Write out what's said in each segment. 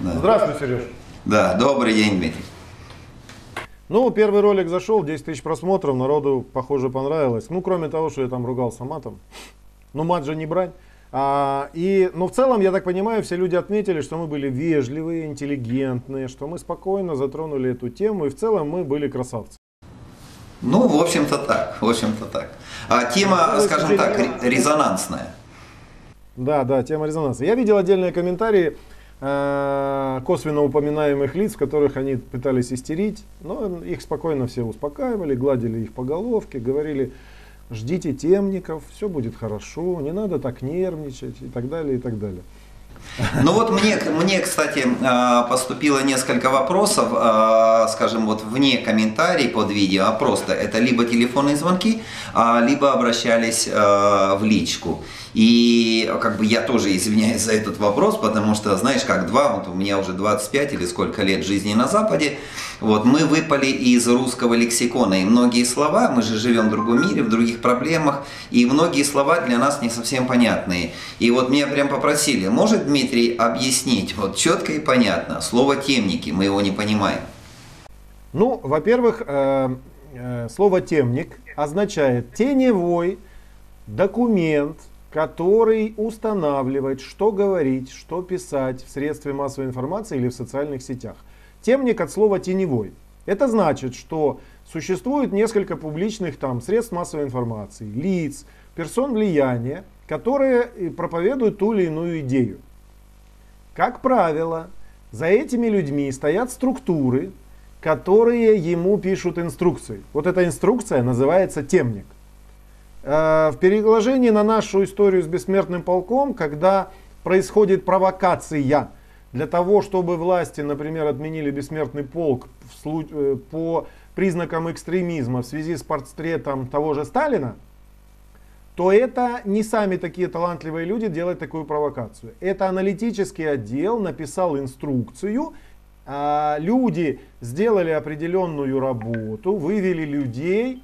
Да. Здравствуй, Сереж. Да, добрый день, Дмитрий. Ну, первый ролик зашел, 10 тысяч просмотров, народу, похоже, понравилось. Ну, кроме того, что я там ругался матом. Ну, мат же не брать. А, и, но в целом, я так понимаю, все люди отметили, что мы были вежливые, интеллигентные, что мы спокойно затронули эту тему, и в целом мы были красавцы. Ну, в общем-то так, в общем-то так. А тема, Ну, скажем так, ре- ре- резонансная. Да, да, тема резонанса. Я видел отдельные комментарии косвенно упоминаемых лиц, которых они пытались истерить, но их спокойно все успокаивали, гладили их по головке, говорили, ждите темников, все будет хорошо, не надо так нервничать и так далее, и так далее. Ну вот мне, мне, кстати, а, поступило несколько вопросов, а, скажем, вот вне комментариев под видео, а просто это либо телефонные звонки, а, либо обращались в личку. И как бы я тоже извиняюсь за этот вопрос, потому что, знаешь, как два, вот у меня уже 25 или сколько лет жизни на Западе, вот мы выпали из русского лексикона, и многие слова, мы же живем в другом мире, в других проблемах, и многие слова для нас не совсем понятные. И вот меня прям попросили, может Дмитрий объяснить вот четко и понятно, слово темники, мы его не понимаем. Ну, во-первых, э, э, слово темник означает теневой документ, который устанавливает, что говорить, что писать в средстве массовой информации или в социальных сетях. Темник от слова теневой. Это значит, что существует несколько публичных там средств массовой информации, лиц, персон влияния, которые э, проповедуют ту или иную идею. Как правило, за этими людьми стоят структуры, которые ему пишут инструкции. Вот эта инструкция называется темник. Э, В переложении на нашу историю с бессмертным полком, когда происходит провокация для того, чтобы власти, например, отменили бессмертный полк э, по признакам экстремизма в связи с портретом того же Сталина, то это не сами такие талантливые люди делают такую провокацию. Это аналитический отдел написал инструкцию, а, люди сделали определенную работу, вывели людей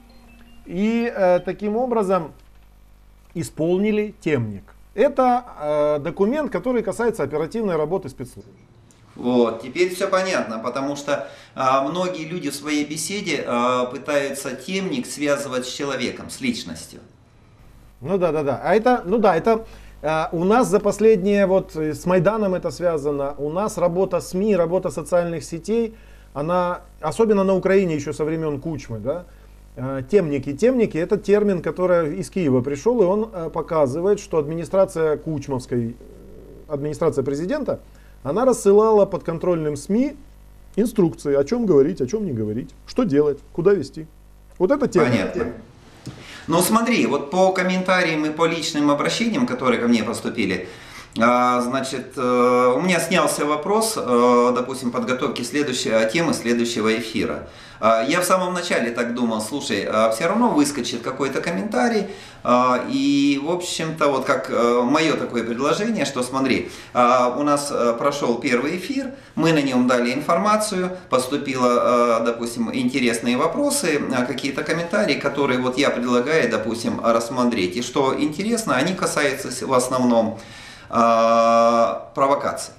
и э, таким образом исполнили темник. Это э, документ, который касается оперативной работы спецслужб. Вот, теперь все понятно, потому что а, многие люди в своей беседе а, пытаются темник связывать с человеком, с личностью. Ну да, да, да. А это, ну да, это э, у нас за последние, вот с Майданом это связано, у нас работа СМИ, работа социальных сетей, она, особенно на Украине еще со времен Кучмы, да, темники. Темники это термин, который из Киева пришел, и он э, показывает, что администрация Кучмовской, э, администрация президента, она рассылала подконтрольным СМИ инструкции, о чем говорить, о чем не говорить, что делать, куда вести. Вот это темник. Понятно. Ну смотри, вот по комментариям и по личным обращениям, которые ко мне поступили, значит, э, у меня снялся вопрос, э, допустим, подготовки следующей темы следующего эфира. А, Я в самом начале так думал, слушай, все равно выскочит какой-то комментарий, а, и, в общем-то, вот как мое такое предложение, что смотри, а, у нас э, прошел первый эфир, мы на нем дали информацию, поступило, э, допустим, интересные вопросы, э, какие-то комментарии, которые вот я предлагаю, допустим, рассмотреть. И что интересно, они касаются в основном э, провокаций.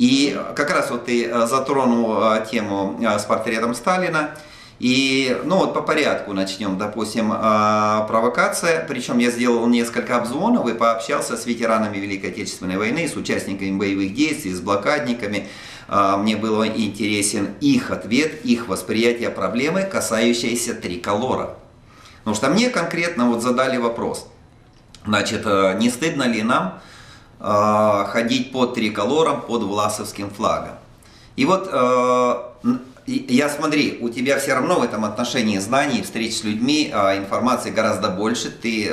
И как раз вот ты э, затронул э, тему э, с портретом Сталина. И, ну вот по порядку начнем, допустим, э, провокация, причем я сделал несколько обзвонов и пообщался с ветеранами Великой Отечественной войны, с участниками боевых действий, с блокадниками. Э, Мне был интересен их ответ, их восприятие проблемы, касающейся триколора. Потому что мне конкретно вот задали вопрос, значит, э, не стыдно ли нам э, ходить под триколором, под власовским флагом? И вот э, я смотри, у тебя все равно в этом отношении знаний, встреч с людьми, информации гораздо больше, ты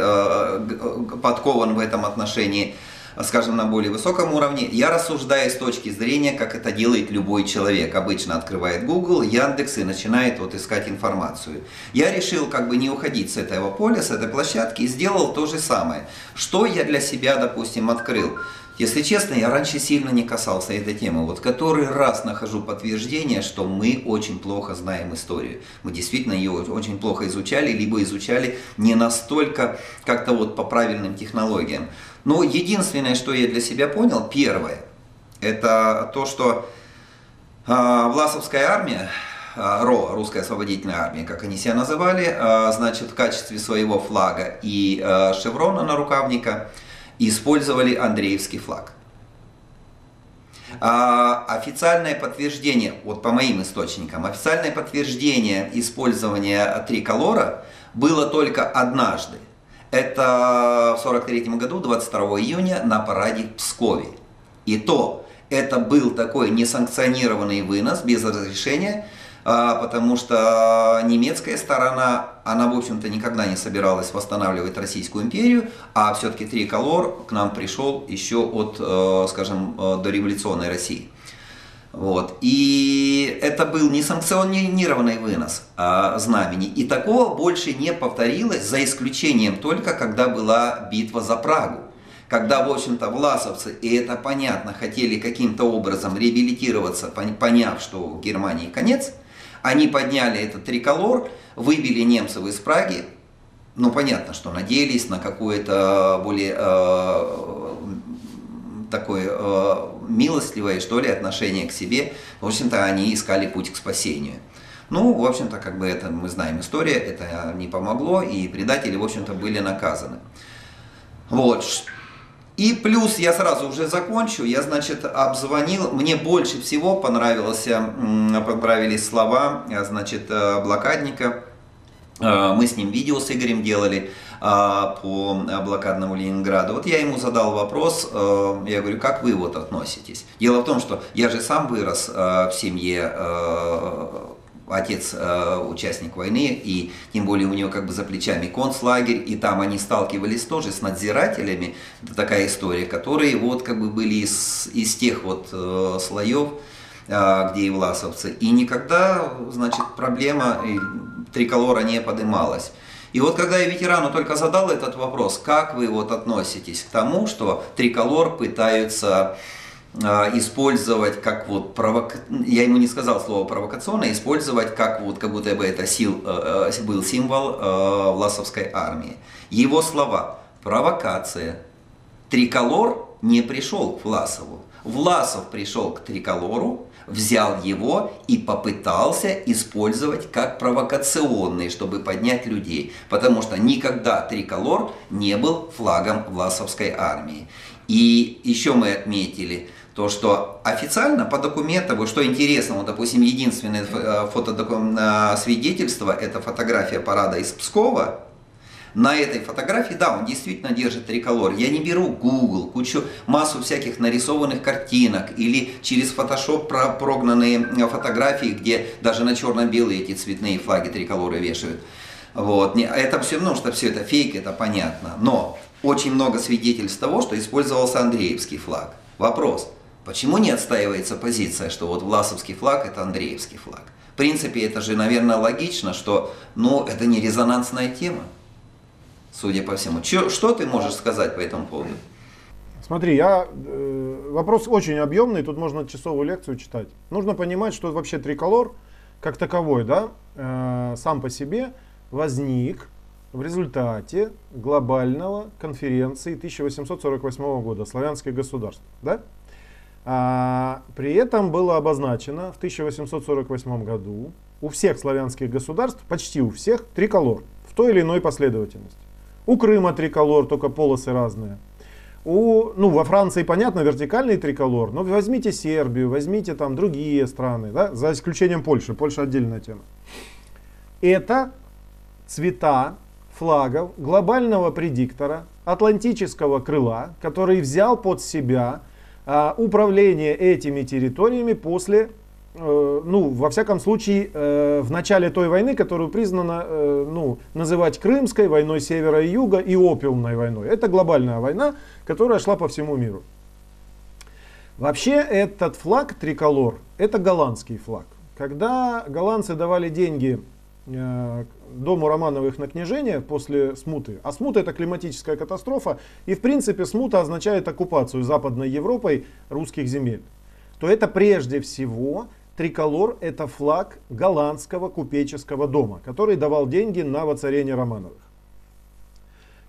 подкован в этом отношении, скажем, на более высоком уровне. Я рассуждаю с точки зрения, как это делает любой человек. Обычно открывает Google, Яндекс и начинает вот искать информацию. Я решил как бы не уходить с этого поля, с этой площадки и сделал то же самое. Что я для себя, допустим, открыл? Если честно, я раньше сильно не касался этой темы. Вот который раз нахожу подтверждение, что мы очень плохо знаем историю. Мы действительно ее очень плохо изучали, либо изучали не настолько как-то вот по правильным технологиям. Но единственное, что я для себя понял, первое, это то, что э, Власовская армия, э, РО, Русская освободительная армия, как они себя называли, э, значит, в качестве своего флага и э, шеврона на рукавника использовали Андреевский флаг. А, официальное подтверждение, вот по моим источникам, официальное подтверждение использования триколора было только однажды. Это в 43 году, 22 июня, на параде в Пскове. И то, это был такой несанкционированный вынос без разрешения, а, потому что немецкая сторона, она, в общем-то, никогда не собиралась восстанавливать Российскую империю, а все-таки триколор к нам пришел еще от, э, скажем, э, дореволюционной России. Вот. И это был несанкционированный вынос а, знамени. И такого больше не повторилось, за исключением только, когда была битва за Прагу. Когда, в общем-то, власовцы, и это понятно, хотели каким-то образом реабилитироваться, поняв, что в Германии конец – они подняли этот триколор, выбили немцев из Праги. Ну, понятно, что надеялись на какое-то более э, такое э, милостливое, что ли, отношение к себе. В общем-то, они искали путь к спасению. Ну, в общем-то, как бы это мы знаем история, это не помогло, и предатели, в общем-то, были наказаны. Вот. И плюс я сразу уже закончу, я, значит, обзвонил, мне больше всего понравился, понравились слова, э, значит, э, блокадника, мы с ним видео с Игорем делали по блокадному Ленинграду. Вот я ему задал вопрос, я говорю, как вы вот относитесь? Дело в том, что я же сам вырос в семье отец э, участник войны, и тем более у него как бы за плечами концлагерь, и там они сталкивались тоже с надзирателями, это такая история, которые вот как бы были из, из тех вот э, слоев, э, где и власовцы, и никогда, значит, проблема триколора не поднималась. И вот когда я ветерану только задал этот вопрос, как вы вот относитесь к тому, что триколор пытаются а, использовать как вот провок... я ему не сказал слово провокационно, использовать как вот как будто бы это сил, э, э, был символ э, Власовской армии. Его слова провокация. Триколор не пришел к Власову. Власов пришел к триколору, взял его и попытался использовать как провокационный, чтобы поднять людей. Потому что никогда триколор не был флагом Власовской армии. И еще мы отметили, то, что официально по документам, что интересно, вот, допустим, единственное э, фотосвидетельство, э, это фотография парада из Пскова, на этой фотографии, да, он действительно держит триколор. Я не беру Google, кучу, массу всяких нарисованных картинок или через Photoshop прогнанные э, фотографии, где даже на черно-белые эти цветные флаги триколоры вешают. Вот. Это все, ну, что все это фейк, это понятно. Но очень много свидетельств того, что использовался Андреевский флаг. Вопрос, Почему не отстаивается позиция, что вот Власовский флаг это Андреевский флаг? В принципе, это же, наверное, логично, что ну, это не резонансная тема, судя по всему. Че, что ты можешь сказать по этому поводу? Смотри, я, э, вопрос очень объемный, тут можно часовую лекцию читать. Нужно понимать, что вообще триколор, как таковой, да, э, сам по себе возник в результате глобального конференции 1848 года славянских государств. Да? А, при этом было обозначено в 1848 году у всех славянских государств, почти у всех, триколор в той или иной последовательности. У Крыма триколор, только полосы разные. У, ну, во Франции, понятно, вертикальный триколор, но возьмите Сербию, возьмите там другие страны, да, за исключением Польши. Польша отдельная тема. Это цвета флагов глобального предиктора Атлантического крыла, который взял под себя а, управление этими территориями после, ну, во всяком случае, э, в начале той войны, которую признано э, ну, называть Крымской, войной севера и юга и опиумной войной. Это глобальная война, которая шла по всему миру. Вообще этот флаг триколор, это голландский флаг. Когда голландцы давали деньги дому Романовых на княжение после смуты. А смута это климатическая катастрофа. И в принципе смута означает оккупацию Западной Европой русских земель. То это прежде всего триколор это флаг голландского купеческого дома, который давал деньги на воцарение Романовых.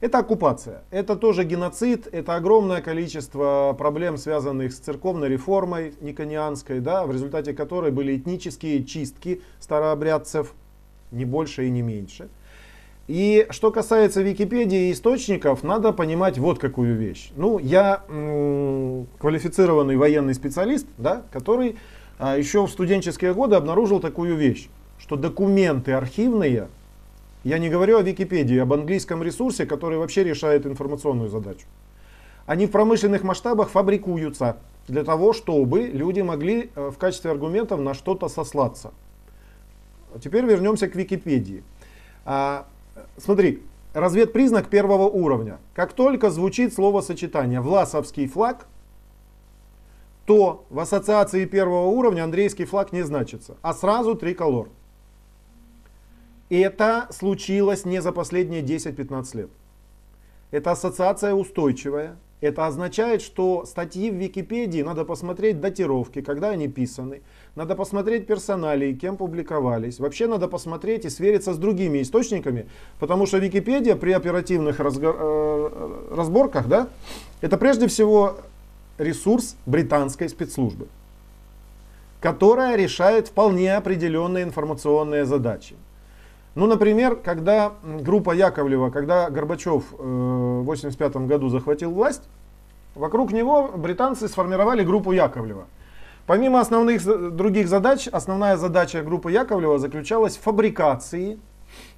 Это оккупация, это тоже геноцид, это огромное количество проблем, связанных с церковной реформой никонианской, да, в результате которой были этнические чистки старообрядцев, не больше и не меньше. И что касается Википедии и источников, надо понимать вот какую вещь. Ну, я м- квалифицированный военный специалист, да, который еще в студенческие годы обнаружил такую вещь, что документы архивные, я не говорю о Википедии, об английском ресурсе, который вообще решает информационную задачу, они в промышленных масштабах фабрикуются для того, чтобы люди могли э, в качестве аргументов на что-то сослаться. Теперь вернемся к Википедии. А, смотри, разведпризнак первого уровня. Как только звучит словосочетание «власовский флаг», то в ассоциации первого уровня андрейский флаг не значится, а сразу триколор. Это случилось не за последние 10-15 лет. Это ассоциация устойчивая, это означает, что статьи в Википедии надо посмотреть датировки, когда они писаны, надо посмотреть персоналии, кем публиковались. Вообще надо посмотреть и свериться с другими источниками, потому что Википедия при оперативных разго- э, разборках, да, это прежде всего ресурс британской спецслужбы, которая решает вполне определенные информационные задачи. Ну, например, когда группа Яковлева, когда Горбачев э, в 1985 году захватил власть, вокруг него британцы сформировали группу Яковлева. Помимо основных других задач, основная задача группы Яковлева заключалась в фабрикации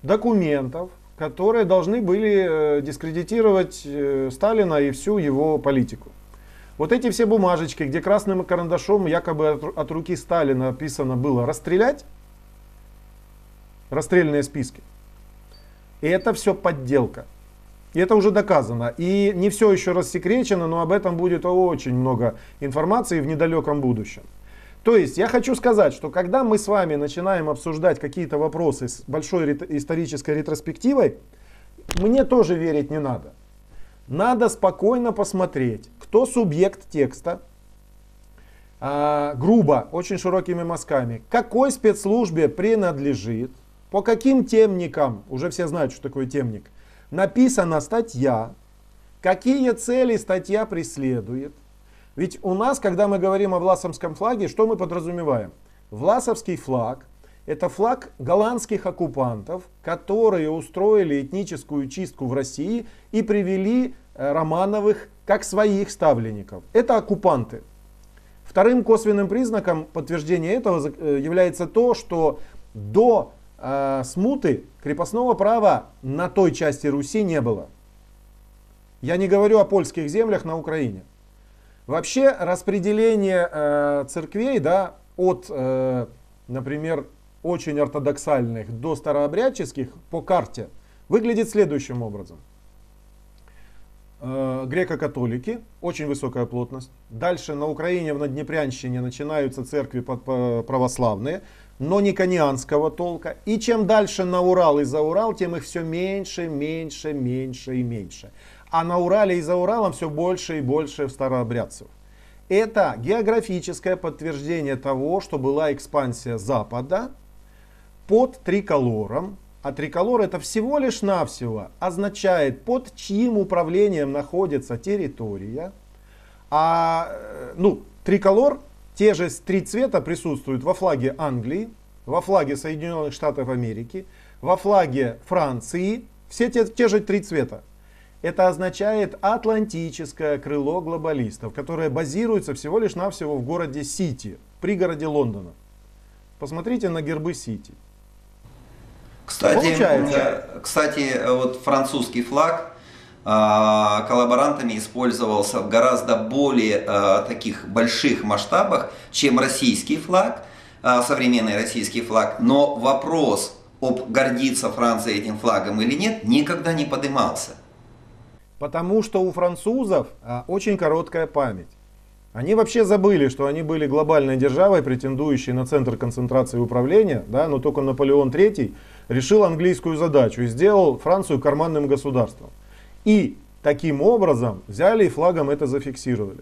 документов, которые должны были э, дискредитировать э, Сталина и всю его политику. Вот эти все бумажечки, где красным карандашом якобы от, от руки Сталина написано было «расстрелять», расстрельные списки. И это все подделка. И это уже доказано. И не все еще рассекречено, но об этом будет очень много информации в недалеком будущем. То есть я хочу сказать, что когда мы с вами начинаем обсуждать какие-то вопросы с большой исторической ретроспективой, мне тоже верить не надо. Надо спокойно посмотреть, кто субъект текста, а, грубо, очень широкими мазками, какой спецслужбе принадлежит, по каким темникам, уже все знают, что такое темник, написана статья, какие цели статья преследует. Ведь у нас, когда мы говорим о Власовском флаге, что мы подразумеваем? Власовский флаг – это флаг голландских оккупантов, которые устроили этническую чистку в России и привели Романовых как своих ставленников. Это оккупанты. Вторым косвенным признаком подтверждения этого э, является то, что до э, смуты крепостного права на той части Руси не было. Я не говорю о польских землях на Украине. Вообще распределение э, церквей да, от, э, например, очень ортодоксальных до старообрядческих по карте выглядит следующим образом. Э, греко-католики, очень высокая плотность. Дальше на Украине, в Наднепрянщине начинаются церкви православные но не конианского толка. И чем дальше на Урал и за Урал, тем их все меньше, меньше, меньше и меньше. А на Урале и за Уралом все больше и больше старообрядцев. Это географическое подтверждение того, что была экспансия Запада под триколором. А триколор это всего лишь навсего означает, под чьим управлением находится территория. А э, ну, триколор те же три цвета присутствуют во флаге Англии, во флаге Соединенных Штатов Америки, во флаге Франции. Все те, те же три цвета. Это означает атлантическое крыло глобалистов, которое базируется всего лишь навсего в городе Сити, пригороде Лондона. Посмотрите на гербы Сити. Кстати, кстати, вот французский флаг а, коллаборантами использовался в гораздо более а, таких больших масштабах, чем российский флаг, а, современный российский флаг. Но вопрос об гордиться Франция этим флагом или нет никогда не поднимался. Потому что у французов очень короткая память. Они вообще забыли, что они были глобальной державой, претендующей на центр концентрации управления, да, но только Наполеон III решил английскую задачу и сделал Францию карманным государством. И таким образом взяли и флагом это зафиксировали.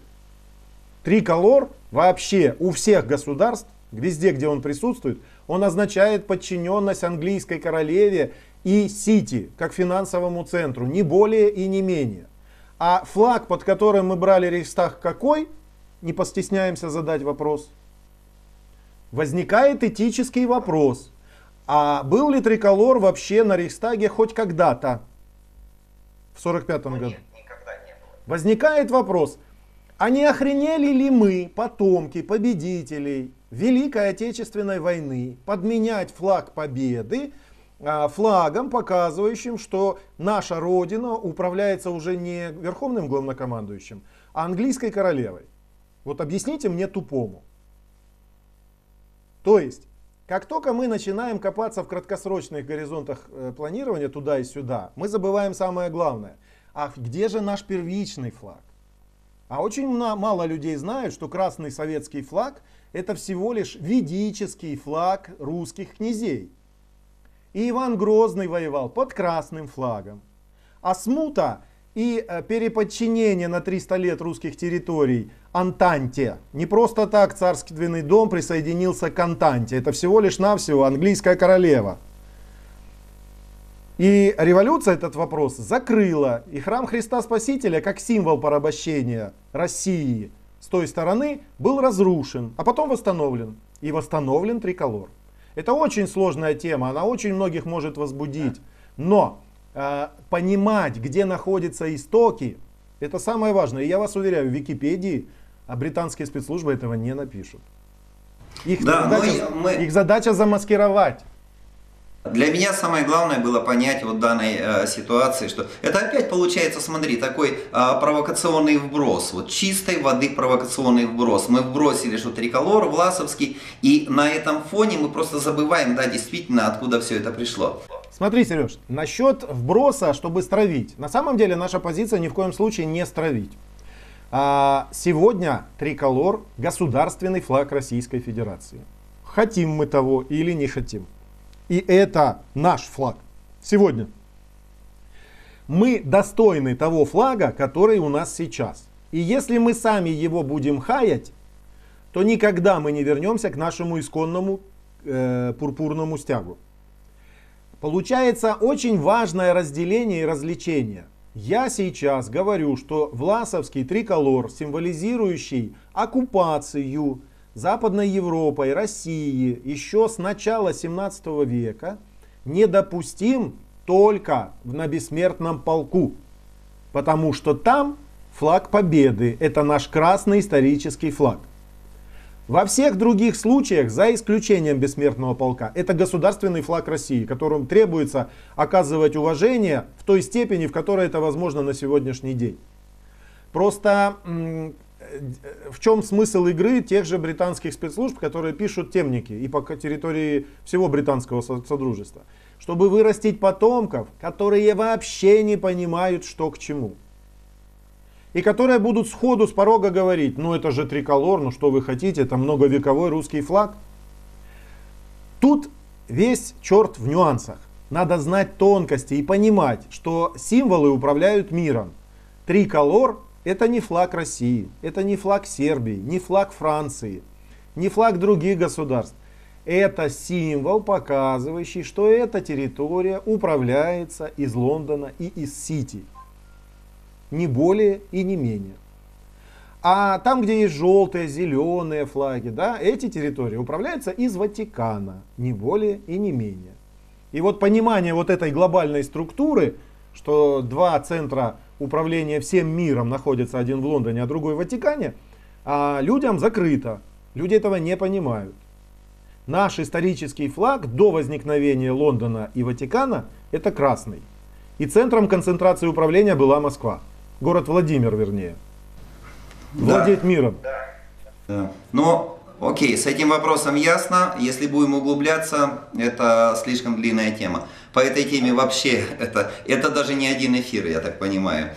Триколор вообще у всех государств, везде, где он присутствует, он означает подчиненность английской королеве и Сити, как финансовому центру, не более и не менее. А флаг, под которым мы брали Рейхстаг, какой? Не постесняемся задать вопрос. Возникает этический вопрос. А был ли триколор вообще на Рейхстаге хоть когда-то? В 45 году. Нет, никогда не было. Возникает вопрос, а не охренели ли мы, потомки победителей Великой Отечественной войны, подменять флаг победы а, флагом, показывающим, что наша Родина управляется уже не верховным главнокомандующим, а английской королевой? Вот объясните мне тупому. То есть, как только мы начинаем копаться в краткосрочных горизонтах э, планирования туда и сюда, мы забываем самое главное. А где же наш первичный флаг? А очень мало людей знают, что красный советский флаг это всего лишь ведический флаг русских князей. И Иван Грозный воевал под красным флагом. А смута и э, переподчинение на 300 лет русских территорий Антанте. Не просто так царский дом присоединился к Антанте. Это всего лишь навсего английская королева. И революция этот вопрос закрыла. И храм Христа Спасителя, как символ порабощения России с той стороны, был разрушен, а потом восстановлен. И восстановлен триколор. Это очень сложная тема, она очень многих может возбудить. Но э, понимать, где находятся истоки, это самое важное. И я вас уверяю, в Википедии а британские спецслужбы этого не напишут. Их, да, задача, мы... их задача замаскировать. Для меня самое главное было понять вот данной э, ситуации, что это опять получается, смотри, такой э, провокационный вброс, вот чистой воды провокационный вброс. Мы вбросили, что триколор, Власовский, и на этом фоне мы просто забываем, да, действительно, откуда все это пришло. Смотри, Сереж, насчет вброса, чтобы стравить. На самом деле наша позиция ни в коем случае не стравить. А, сегодня триколор государственный флаг Российской Федерации. Хотим мы того или не хотим. И это наш флаг. Сегодня. Мы достойны того флага, который у нас сейчас. И если мы сами его будем хаять, то никогда мы не вернемся к нашему исконному э, пурпурному стягу. Получается очень важное разделение и развлечение. Я сейчас говорю, что Власовский триколор, символизирующий оккупацию Западной Европой, России еще с начала 17 века недопустим только на бессмертном полку. Потому что там флаг победы, это наш красный исторический флаг. Во всех других случаях, за исключением бессмертного полка, это государственный флаг России, которым требуется оказывать уважение в той степени, в которой это возможно на сегодняшний день. Просто в чем смысл игры тех же британских спецслужб, которые пишут темники и по территории всего британского содружества? Чтобы вырастить потомков, которые вообще не понимают, что к чему. И которые будут сходу с порога говорить, ну это же триколор, ну что вы хотите, это многовековой русский флаг. Тут весь черт в нюансах. Надо знать тонкости и понимать, что символы управляют миром. Триколор это не флаг России, это не флаг Сербии, не флаг Франции, не флаг других государств. Это символ, показывающий, что эта территория управляется из Лондона и из Сити. Не более и не менее. А там, где есть желтые, зеленые флаги, да, эти территории управляются из Ватикана, не более и не менее. И вот понимание вот этой глобальной структуры, что два центра управления всем миром находится один в Лондоне, а другой в Ватикане, а людям закрыто. Люди этого не понимают. Наш исторический флаг до возникновения Лондона и Ватикана это красный. И центром концентрации управления была Москва. Город Владимир, вернее. Владеть да. миром. Да. Но Окей, с этим вопросом ясно. Если будем углубляться, это слишком длинная тема. По этой теме вообще это, это даже не один эфир, я так понимаю.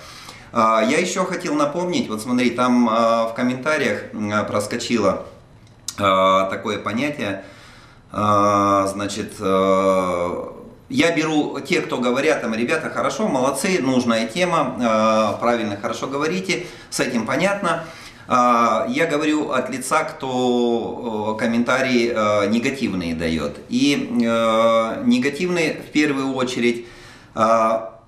А, я еще хотел напомнить, вот смотри, там а, в комментариях а, проскочило такое понятие, значит, я беру те, кто говорят, там, ребята, хорошо, молодцы, нужная тема, правильно, хорошо говорите, с этим понятно. А, я говорю от лица, кто комментарии негативные дает. И негативные в первую очередь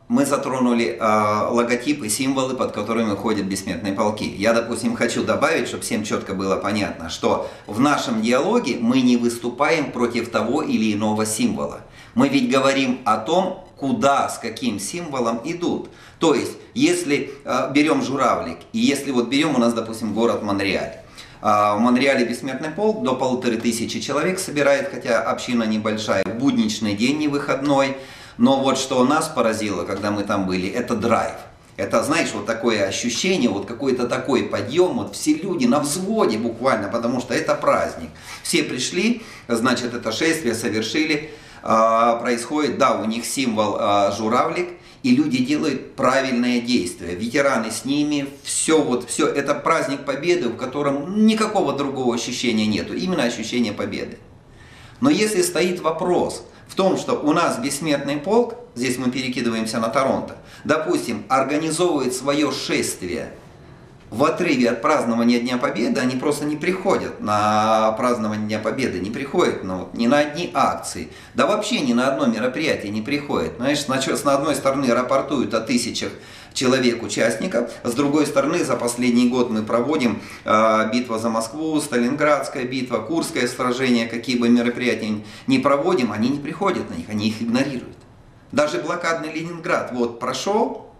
мы затронули э, логотипы, символы, под которыми ходят бессмертные полки. Я, допустим, хочу добавить, чтобы всем четко было понятно, что в нашем диалоге мы не выступаем против того или иного символа. Мы ведь говорим о том, куда, с каким символом идут. То есть, если э, берем журавлик, и если вот берем у нас, допустим, город Монреаль, в Монреале бессмертный полк до полторы тысячи человек собирает, хотя община небольшая, будничный день, не выходной. Но вот что нас поразило, когда мы там были, это драйв. Это, знаешь, вот такое ощущение, вот какой-то такой подъем, вот все люди на взводе буквально, потому что это праздник. Все пришли, значит, это шествие совершили, а, происходит, да, у них символ а, журавлик, и люди делают правильное действие. Ветераны с ними, все вот, все, это праздник победы, в котором никакого другого ощущения нету, именно ощущение победы. Но если стоит вопрос – в том, что у нас бессмертный полк, здесь мы перекидываемся на Торонто, допустим, организовывает свое шествие в отрыве от празднования Дня Победы, они просто не приходят на празднование Дня Победы, не приходят ну, ни на одни акции, да вообще ни на одно мероприятие не приходят. Знаешь, с одной стороны рапортуют о тысячах человек участников. С другой стороны, за последний год мы проводим э, битва за Москву, Сталинградская битва, Курское сражение, какие бы мероприятия не проводим, они не приходят на них, они их игнорируют. Даже блокадный Ленинград вот прошел,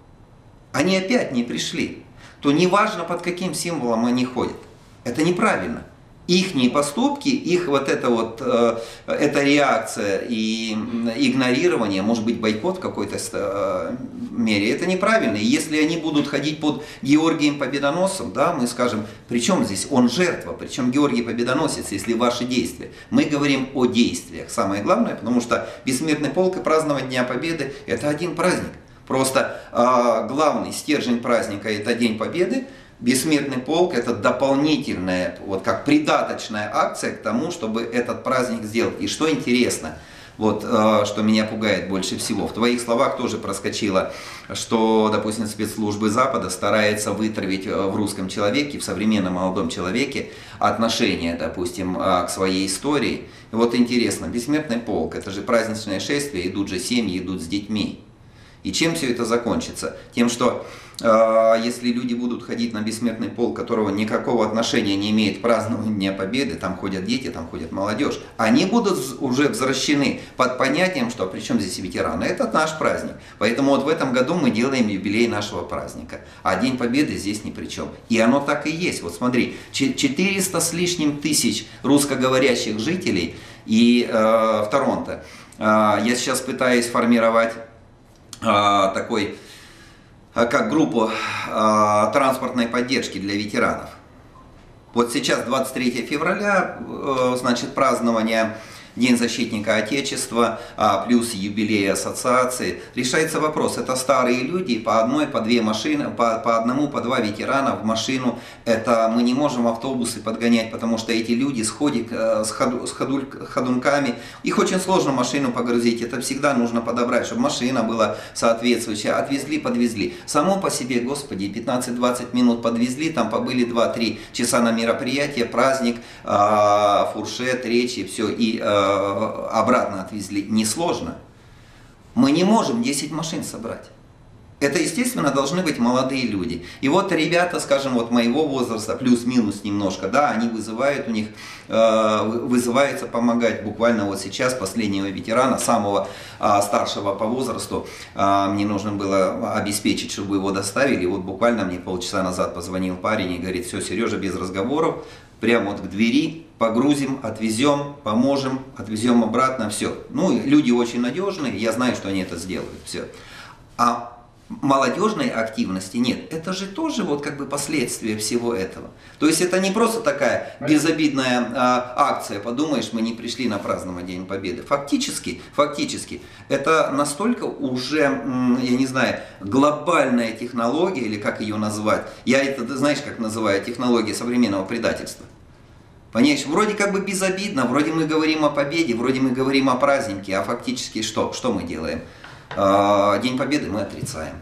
они опять не пришли. То неважно под каким символом они ходят. Это неправильно их поступки, их вот эта вот э, эта реакция и игнорирование, может быть бойкот в какой-то э, мере, это неправильно. И если они будут ходить под Георгием Победоносцем, да, мы скажем, причем здесь он жертва, причем Георгий Победоносец, если ваши действия. Мы говорим о действиях, самое главное, потому что бессмертный полк и празднование Дня Победы – это один праздник. Просто э, главный стержень праздника – это День Победы, Бессмертный полк это дополнительная, вот как придаточная акция к тому, чтобы этот праздник сделать. И что интересно, вот э, что меня пугает больше всего. В твоих словах тоже проскочило, что, допустим, спецслужбы Запада стараются вытравить э, в русском человеке, в современном молодом человеке отношение, допустим, э, к своей истории. И вот интересно, бессмертный полк, это же праздничное шествие, идут же семьи, идут с детьми. И чем все это закончится? Тем, что если люди будут ходить на бессмертный пол, которого никакого отношения не имеет Дня Победы, там ходят дети, там ходят молодежь, они будут уже возвращены под понятием, что при чем здесь ветераны? Это наш праздник. Поэтому вот в этом году мы делаем юбилей нашего праздника. А День Победы здесь ни при чем. И оно так и есть. Вот смотри, 400 с лишним тысяч русскоговорящих жителей и э, в Торонто. Э, я сейчас пытаюсь формировать а, такой, а, как группу а, транспортной поддержки для ветеранов. Вот сейчас 23 февраля, э, значит, празднование День защитника Отечества, а, плюс юбилей ассоциации. Решается вопрос, это старые люди, по одной, по две машины, по, по одному, по два ветерана в машину. Это мы не можем автобусы подгонять, потому что эти люди сходят э, с, ходу, с ходуль, ходунками. Их очень сложно машину погрузить, это всегда нужно подобрать, чтобы машина была соответствующая. Отвезли, подвезли. Само по себе, господи, 15-20 минут подвезли, там побыли 2-3 часа на мероприятие, праздник, а, фуршет, речи, все. И Э, обратно отвезли, несложно. Мы не можем 10 машин собрать. Это, естественно, должны быть молодые люди. И вот ребята, скажем, вот моего возраста, плюс-минус немножко, да, они вызывают у них, э, вызывается помогать. Буквально вот сейчас последнего ветерана, самого э, старшего по возрасту, э, мне нужно было обеспечить, чтобы его доставили. И вот буквально мне полчаса назад позвонил парень и говорит, все, Сережа, без разговоров, прямо вот к двери, погрузим, отвезем, поможем, отвезем обратно, все. Ну, люди очень надежные, я знаю, что они это сделают, все. А молодежной активности нет. Это же тоже вот как бы последствия всего этого. То есть это не просто такая безобидная а, акция, подумаешь, мы не пришли на празднование День Победы. Фактически, фактически, это настолько уже, я не знаю, глобальная технология, или как ее назвать. Я это, знаешь, как называю, технология современного предательства. Понимаешь, вроде как бы безобидно, вроде мы говорим о победе, вроде мы говорим о празднике, а фактически что? Что мы делаем? А, День Победы мы отрицаем.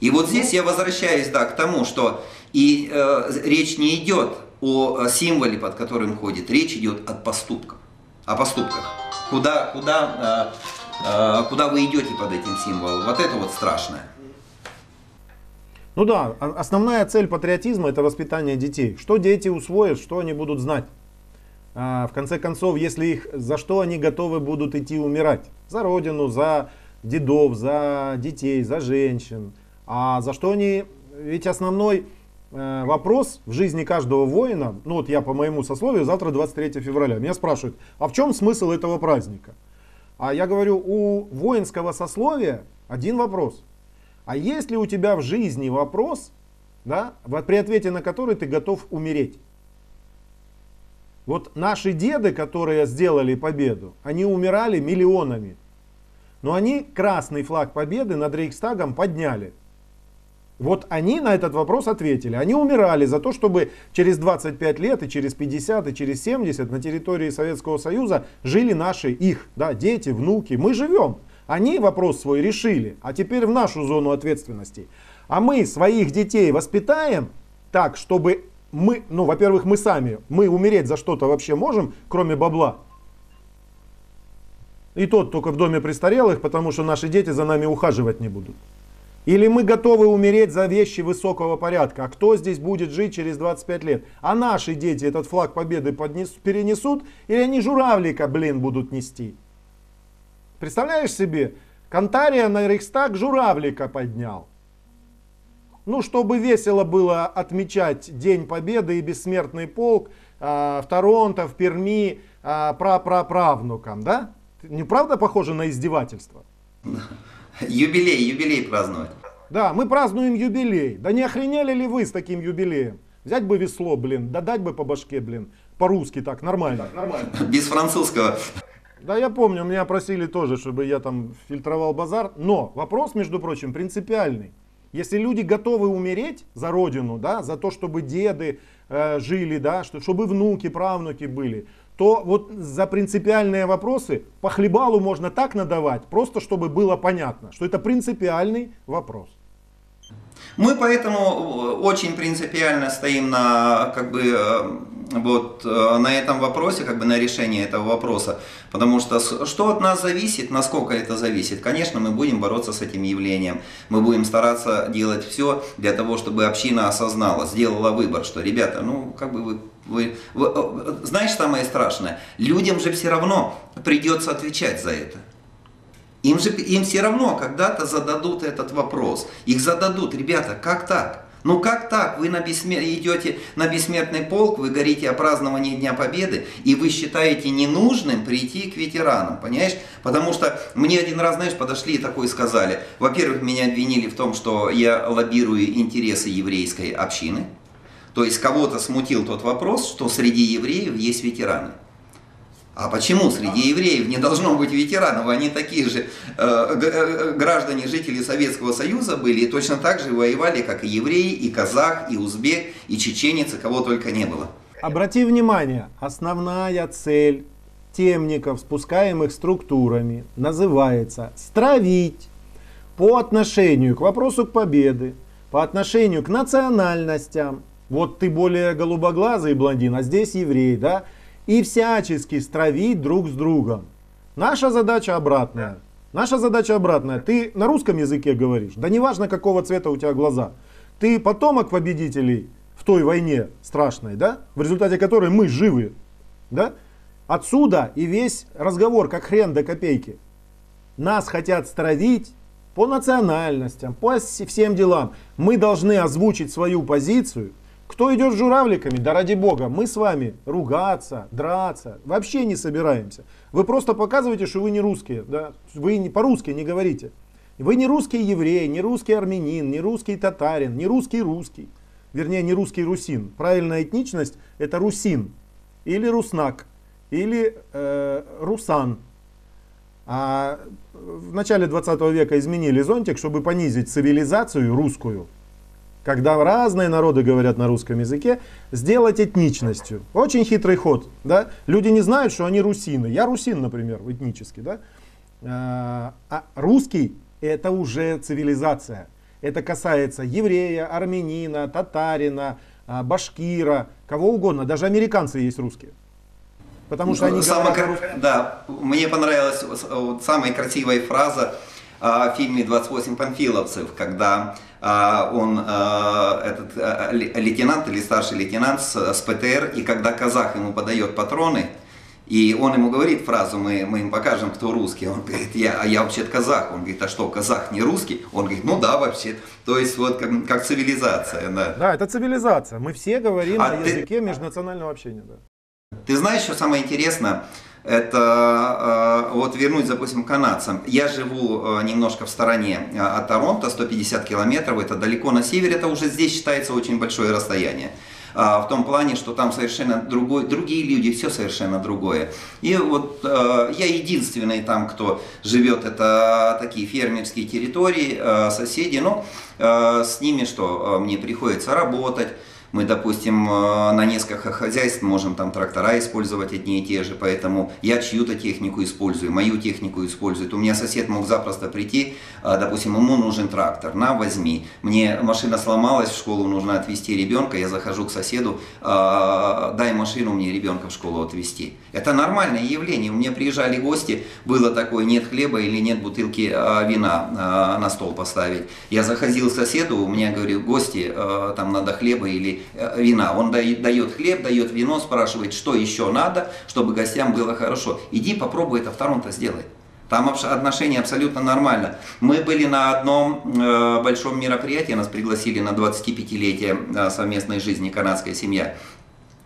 И вот здесь я возвращаюсь да, к тому, что И э, речь не идет о символе, под которым ходит, речь идет о поступках. О поступках. Куда, куда, э, э, куда вы идете под этим символом? Вот это вот страшное. Ну да, основная цель патриотизма это воспитание детей. Что дети усвоят, что они будут знать. А, в конце концов, если их, за что они готовы будут идти умирать? За родину, за дедов, за детей, за женщин. А за что они, ведь основной э, вопрос в жизни каждого воина, ну вот я по моему сословию, завтра 23 февраля, меня спрашивают, а в чем смысл этого праздника? А я говорю, у воинского сословия один вопрос. А есть ли у тебя в жизни вопрос, да, при ответе на который ты готов умереть? Вот наши деды, которые сделали победу, они умирали миллионами. Но они красный флаг победы над Рейхстагом подняли. Вот они на этот вопрос ответили. Они умирали за то, чтобы через 25 лет и через 50 и через 70 на территории Советского Союза жили наши, их, да, дети, внуки. Мы живем. Они вопрос свой решили, а теперь в нашу зону ответственности. А мы своих детей воспитаем так, чтобы мы, ну, во-первых, мы сами, мы умереть за что-то вообще можем, кроме бабла. И тот только в доме престарелых, потому что наши дети за нами ухаживать не будут. Или мы готовы умереть за вещи высокого порядка. А кто здесь будет жить через 25 лет? А наши дети этот флаг победы поднес, перенесут? Или они журавлика, блин, будут нести? Представляешь себе? Кантария на Рейхстаг журавлика поднял. Ну, чтобы весело было отмечать День Победы и Бессмертный полк э, в Торонто, в Перми, э, прапраправнукам, да? Не правда похоже на издевательство? Юбилей, юбилей праздновать. Да, мы празднуем юбилей. Да не охренели ли вы с таким юбилеем? Взять бы весло, блин, да дать бы по башке, блин. По-русски так, нормально. Так, нормально. Без французского. Да, я помню, меня просили тоже, чтобы я там фильтровал базар. Но вопрос, между прочим, принципиальный. Если люди готовы умереть за родину, да, за то, чтобы деды э, жили, да, что, чтобы внуки, правнуки были, то вот за принципиальные вопросы по хлебалу можно так надавать, просто чтобы было понятно, что это принципиальный вопрос. Мы поэтому э, очень принципиально стоим на, как бы, э, вот, э, на этом вопросе, как бы на решение этого вопроса. Потому что что от нас зависит, насколько это зависит? Конечно, мы будем бороться с этим явлением. Мы будем стараться делать все для того, чтобы община осознала, сделала выбор, что, ребята, ну, как бы вы вы, вы, знаешь, самое страшное? Людям же все равно придется отвечать за это. Им же им все равно когда-то зададут этот вопрос. Их зададут, ребята, как так? Ну как так? Вы на бессмер... идете на бессмертный полк, вы говорите о праздновании Дня Победы, и вы считаете ненужным прийти к ветеранам, понимаешь? Потому что мне один раз, знаешь, подошли и такой сказали. Во-первых, меня обвинили в том, что я лоббирую интересы еврейской общины. То есть кого-то смутил тот вопрос, что среди евреев есть ветераны. А почему среди евреев не должно быть ветеранов? Они такие же э, э, граждане, жители Советского Союза были и точно так же воевали, как и евреи, и казах, и узбек, и чеченец, и кого только не было. Обрати внимание, основная цель темников, спускаемых структурами, называется «стравить» по отношению к вопросу к победы, по отношению к национальностям. Вот ты более голубоглазый блондин, а здесь еврей, да? И всячески стравить друг с другом. Наша задача обратная. Наша задача обратная. Ты на русском языке говоришь, да неважно какого цвета у тебя глаза. Ты потомок победителей в той войне страшной, да, в результате которой мы живы, да. Отсюда и весь разговор, как хрен до копейки. Нас хотят стравить по национальностям, по всем делам. Мы должны озвучить свою позицию кто идет с журавликами? Да ради бога, мы с вами ругаться, драться, вообще не собираемся. Вы просто показываете, что вы не русские, да? вы не, по-русски не говорите. Вы не русский еврей, не русский армянин, не русский татарин, не русский русский. Вернее, не русский русин. Правильная этничность это русин или руснак или э, русан. А в начале 20 века изменили зонтик, чтобы понизить цивилизацию русскую когда разные народы говорят на русском языке, сделать этничностью. Очень хитрый ход. Да? Люди не знают, что они русины. Я русин, например, этнически. Да? А, а русский это уже цивилизация. Это касается еврея, армянина, татарина, а, башкира, кого угодно. Даже американцы есть русские. Потому что они Самое, говорят... Да, мне понравилась вот, самая красивая фраза а, в фильме «28 панфиловцев», когда он, а, этот лейтенант или старший лейтенант с, с ПТР, и когда казах ему подает патроны, и он ему говорит фразу, мы, мы им покажем, кто русский. Он говорит, я, а я вообще казах. Он говорит, а что, казах не русский? Он говорит, ну да, вообще. То есть вот как, как цивилизация. Да. да, это цивилизация. Мы все говорим а на ты... языке межнационального общения. Да. Ты знаешь, что самое интересное? Это э, вот вернуть, допустим, канадцам. Я живу э, немножко в стороне э, от Торонто, 150 километров, это далеко на севере, это уже здесь считается очень большое расстояние. В том плане, что там совершенно другой, другие люди, все совершенно другое. И вот я единственный там, кто живет, это такие фермерские территории, соседи, но с ними что, мне приходится работать, мы, допустим, э, на несколько хозяйств можем там трактора использовать одни и те же, поэтому я чью-то технику использую, мою технику используют. У меня сосед мог запросто прийти, э, допустим, ему нужен трактор, на, возьми. Мне машина сломалась, в школу нужно отвезти ребенка, я захожу к соседу, э, дай машину мне ребенка в школу отвезти. Это нормальное явление. У меня приезжали гости, было такое, нет хлеба или нет бутылки вина на стол поставить. Я заходил к соседу, у меня, говорю, гости, там надо хлеба или Э, вина. Он дает хлеб, дает вино, спрашивает, что еще надо, чтобы гостям было хорошо. Иди попробуй это в Торонто сделай. Там отношения абсолютно нормально. Мы были на одном э, большом мероприятии, нас пригласили на 25-летие э, совместной жизни канадская семья.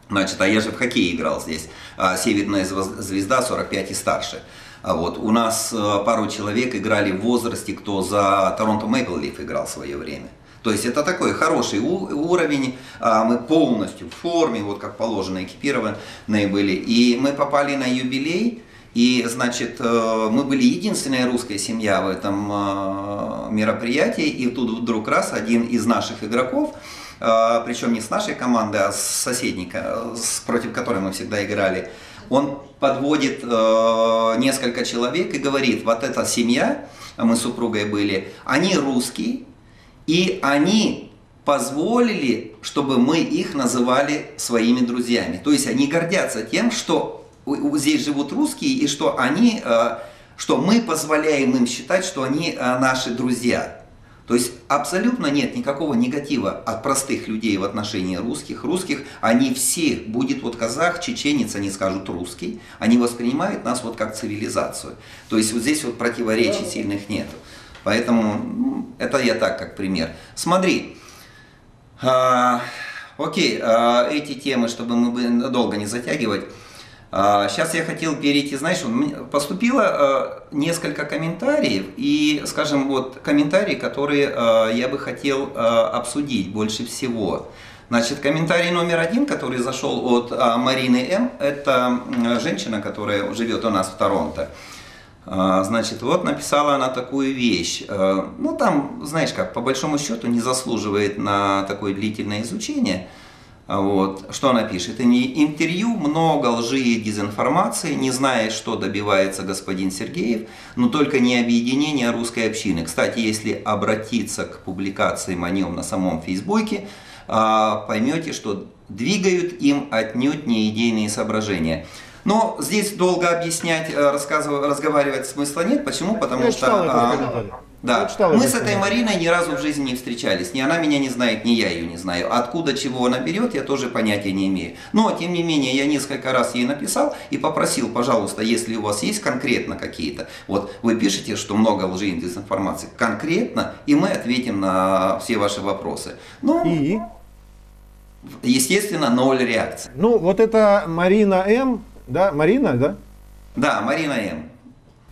Значит, а я же в хоккей играл здесь. А, Северная звезда 45 и старше. А вот. У нас пару человек играли в возрасте, кто за Торонто Мэйпл Лиф играл в свое время. То есть это такой хороший уровень, а, мы полностью в форме, вот как положено, экипированные были. И мы попали на юбилей, и, значит, э, мы были единственная русская семья в этом э, мероприятии, и тут вдруг раз один из наших игроков, э, причем не с нашей команды, а с соседника, против которой мы всегда играли, он подводит несколько человек и говорит, вот эта семья, мы с супругой были, они русские, и они позволили, чтобы мы их называли своими друзьями. То есть они гордятся тем, что здесь живут русские и что они, э, что мы позволяем им считать, что они э, наши друзья. То есть абсолютно нет никакого негатива от простых людей в отношении русских. Русских, они все, будет вот казах, чеченец, они скажут русский, они воспринимают нас вот как цивилизацию. То есть вот здесь вот противоречий сильных нету. Поэтому ну, это я так, как пример. Смотри, а, окей, а, эти темы, чтобы мы долго не затягивать, а, сейчас я хотел перейти, знаешь, поступило а, несколько комментариев, и, скажем, вот комментарии, которые а, я бы хотел а, обсудить больше всего. Значит, комментарий номер один, который зашел от а, Марины М, это женщина, которая живет у нас в Торонто. А, значит, вот написала она такую вещь. А, ну, там, знаешь как, по большому счету не заслуживает на такое длительное изучение. А вот. Что она пишет? не Интервью, много лжи и дезинформации, не зная, что добивается господин Сергеев, но только не объединение русской общины. Кстати, если обратиться к публикациям о нем на самом Фейсбуке, поймете, что двигают им отнюдь не идейные соображения. Но здесь долго объяснять, э, рассказывать, разговаривать смысла нет. Почему? Потому Я что... А, да, мы с этой Мариной ни разу в жизни не встречались. Ни она меня не знает, ни я ее не знаю. Откуда чего она берет, я тоже понятия не имею. Но, тем не менее, я несколько раз ей написал и попросил, пожалуйста, если у вас есть конкретно какие-то, вот вы пишете, что много лжи и дезинформации, конкретно, и мы ответим на все ваши вопросы. Ну, и? Естественно, ноль реакции. Ну, вот это Марина М., да, Марина, да? Да, Марина М.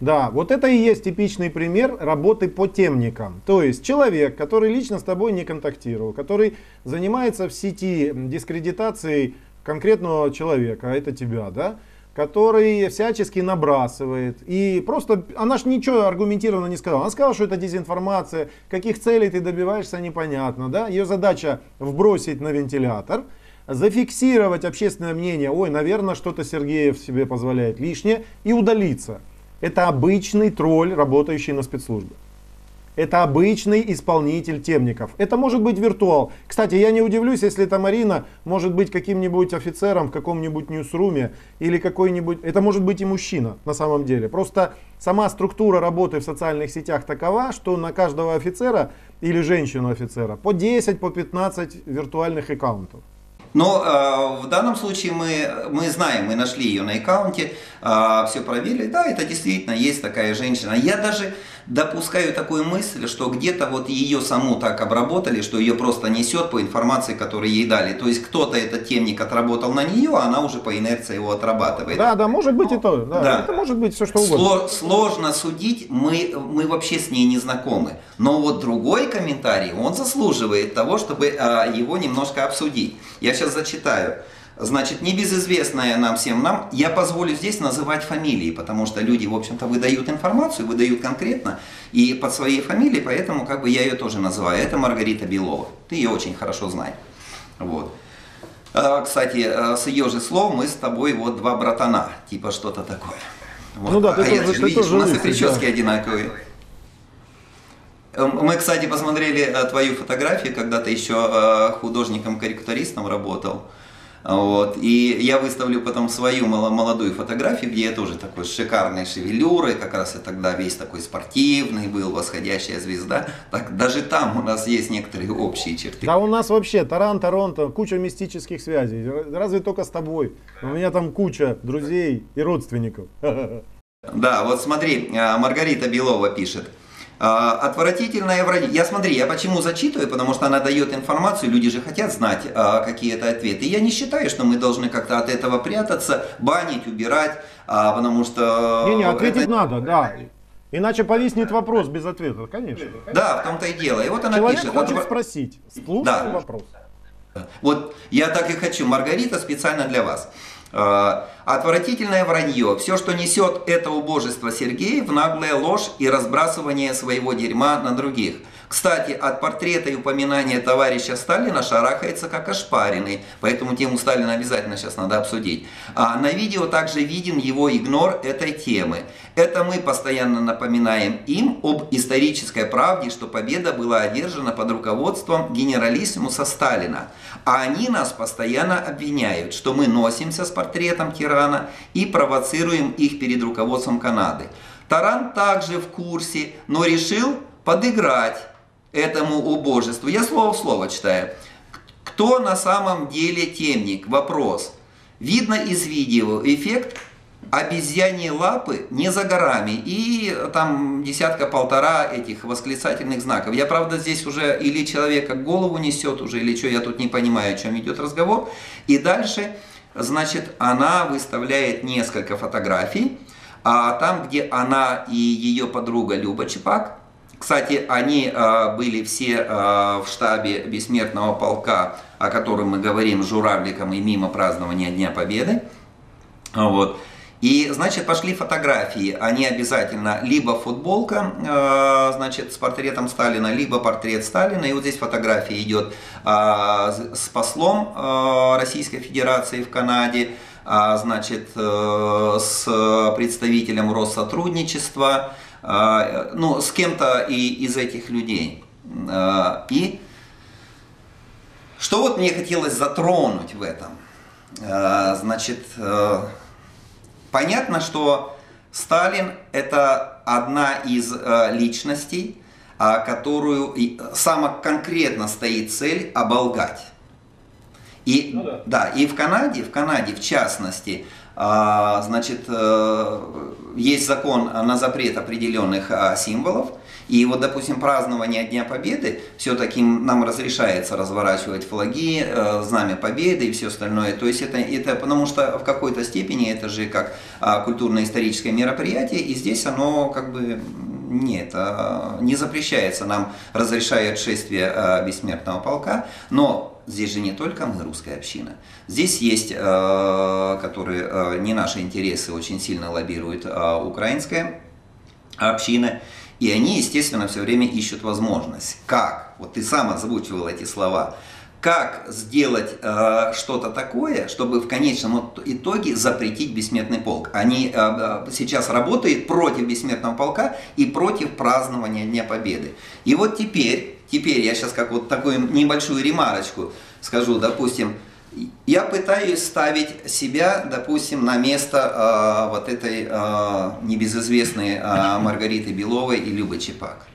Да, вот это и есть типичный пример работы по темникам. То есть человек, который лично с тобой не контактировал, который занимается в сети дискредитацией конкретного человека, а это тебя, да, который всячески набрасывает. И просто, она ж ничего аргументированно не сказала. Она сказала, что это дезинформация, каких целей ты добиваешься, непонятно. Да? Ее задача вбросить на вентилятор – зафиксировать общественное мнение, ой, наверное, что-то Сергеев себе позволяет лишнее, и удалиться. Это обычный тролль, работающий на спецслужбы. Это обычный исполнитель темников. Это может быть виртуал. Кстати, я не удивлюсь, если эта Марина может быть каким-нибудь офицером в каком-нибудь ньюсруме или какой-нибудь... Это может быть и мужчина на самом деле. Просто сама структура работы в социальных сетях такова, что на каждого офицера или женщину офицера по 10, по 15 виртуальных аккаунтов. Но э, в данном случае мы, мы знаем, мы нашли ее на аккаунте, э, все проверили, да, это действительно есть такая женщина. Я даже допускаю такую мысль, что где-то вот ее саму так обработали, что ее просто несет по информации, которую ей дали. То есть кто-то этот темник отработал на нее, а она уже по инерции его отрабатывает. Да, да, может быть и то. Да, да. Это может быть все что угодно. Сложно судить, мы, мы вообще с ней не знакомы. Но вот другой комментарий, он заслуживает того, чтобы а, его немножко обсудить. Я сейчас зачитаю. Значит, небезызвестная нам всем нам, я позволю здесь называть фамилии, потому что люди, в общем-то, выдают информацию, выдают конкретно, и под своей фамилией, поэтому как бы я ее тоже называю. Это Маргарита Белова. Ты ее очень хорошо знаешь. Вот. А, кстати, э, с ее же слов мы с тобой вот два братана, типа что-то такое. Вот. Ну да, ты а тоже, ты видишь, тоже у нас и прически да. одинаковые. Эм, мы, кстати, посмотрели э, твою фотографию, когда ты еще э, художником-карикатуристом работал. Вот. И я выставлю потом свою молодую фотографию, где я тоже такой шикарной шевелюрой, как раз я тогда весь такой спортивный был, восходящая звезда. Так даже там у нас есть некоторые общие черты. Да у нас вообще Таран, Торонто, куча мистических связей. Разве только с тобой. У меня там куча друзей и родственников. Да, вот смотри, э, Маргарита Белова пишет. А, отвратительное вранье. Я смотри, я почему зачитываю, потому что она дает информацию, люди же хотят знать а, какие это ответы. Я не считаю, что мы должны как-то от этого прятаться, банить, убирать, а, потому что... Не-не, ответить это... надо, да. Иначе повиснет вопрос без ответа, конечно. Да, в том-то и дело. И вот она Человек пишет. хочет отв... спросить. Да. вопрос. Вот я так и хочу, Маргарита, специально для вас. А, отвратительное вранье. Все, что несет это убожество Сергеев, наглая ложь и разбрасывание своего дерьма на других – кстати, от портрета и упоминания товарища Сталина шарахается как ошпаренный, поэтому тему Сталина обязательно сейчас надо обсудить. А на видео также виден его игнор этой темы. Это мы постоянно напоминаем им об исторической правде, что победа была одержана под руководством генералиссимуса Сталина. А они нас постоянно обвиняют, что мы носимся с портретом тирана и провоцируем их перед руководством Канады. Таран также в курсе, но решил подыграть этому убожеству. Я слово в слово читаю. Кто на самом деле темник? Вопрос. Видно из видео эффект обезьяньи лапы не за горами. И там десятка-полтора этих восклицательных знаков. Я, правда, здесь уже или человека голову несет уже, или что, я тут не понимаю, о чем идет разговор. И дальше, значит, она выставляет несколько фотографий. А там, где она и ее подруга Люба Чепак, кстати, они э, были все э, в штабе бессмертного полка, о котором мы говорим журавликом и мимо празднования Дня Победы. Вот. И, значит, пошли фотографии. Они обязательно либо футболка, э, значит, с портретом Сталина, либо портрет Сталина. И вот здесь фотография идет с послом Российской Федерации в Канаде, значит, с представителем Россотрудничества, ну, с кем-то и из этих людей. А, и что вот мне хотелось затронуть в этом? А, значит, э, понятно, что Сталин это одна из э, личностей, которую самая конкретно стоит цель оболгать. И, ну да. да, и в Канаде, в Канаде в частности, а, значит, э, есть закон на запрет определенных а, символов, и вот, допустим, празднование Дня Победы, все-таки нам разрешается разворачивать флаги, э, знамя Победы и все остальное. То есть это, это потому что в какой-то степени это же как а, культурно-историческое мероприятие, и здесь оно как бы нет, не запрещается, нам разрешает шествие бессмертного полка, но здесь же не только мы, русская община. Здесь есть, э, которые э, не наши интересы очень сильно лоббирует а украинская община. И они, естественно, все время ищут возможность. Как? Вот ты сам озвучивал эти слова. как сделать э, что-то такое, чтобы в конечном итоге запретить бессмертный полк. Они э, сейчас работают против бессмертного полка и против празднования Дня Победы. И вот теперь, теперь я сейчас как вот такую небольшую ремарочку скажу, допустим, я пытаюсь ставить себя, допустим, на место э, вот этой э, небезызвестной э, Маргариты Беловой и Любы Чепак.